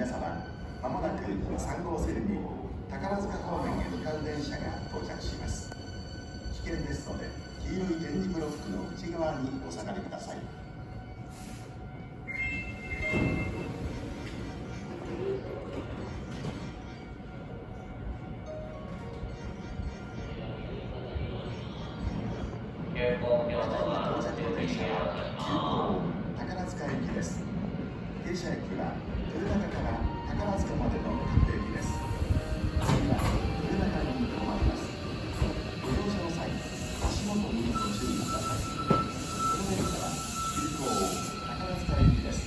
皆様まもなく3号線に宝塚方面へ向かう電車が到着します。危険ですので黄色い点字ブロックの内側にお下がりください。到着電車は。急行宝塚駅です。停車駅は豊中から宝塚までの各駅です。次は豊中に止まります。ご乗車の際足元にご注意ください。この駅から急行宝塚駅です。